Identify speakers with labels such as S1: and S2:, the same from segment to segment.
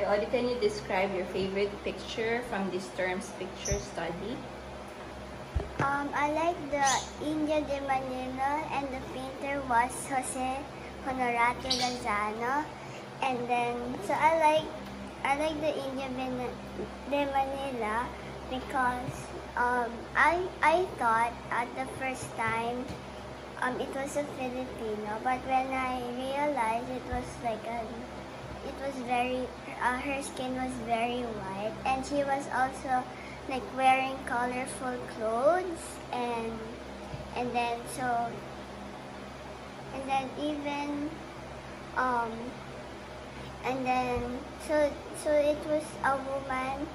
S1: Okay, Audie, can you describe your favorite picture from this term's picture study?
S2: Um, I like the India de Manila and the painter was Jose Honorato Lozano. And then, so I like, I like the India de Manila because um, I, I thought at the first time um, it was a Filipino, but when I realized it was like a, it was very, uh, her skin was very white, and she was also like wearing colorful clothes, and and then so, and then even, um, and then so so it was a woman,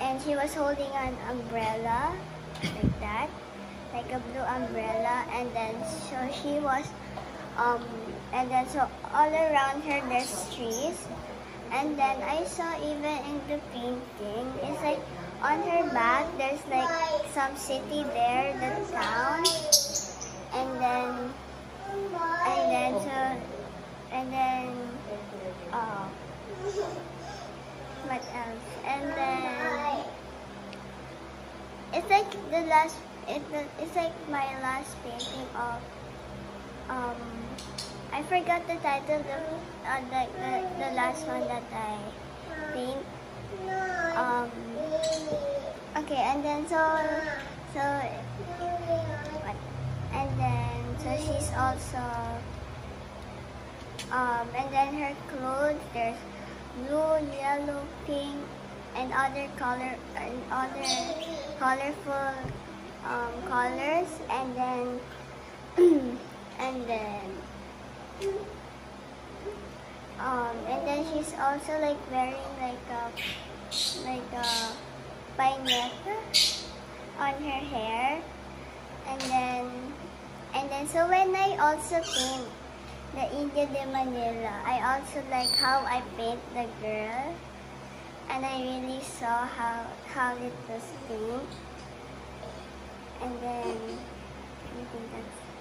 S2: and she was holding an umbrella like that like a blue umbrella and then so she was um and then so all around her there's trees. And then I saw even in the painting it's like on her back there's like some city there the town. And then and then so and then uh what else? And then it's like the last it, it's like my last painting of um I forgot the title of uh, the, the the last one that I paint um okay and then so so and then so she's also um and then her clothes there's blue yellow pink and other color and other colorful um, colors. And then and then um, and then she's also like wearing like a like a peineta on her hair. And then and then so when I also paint the India de Manila I also like how I paint the girl. And I really saw how how it was painted and then I think that's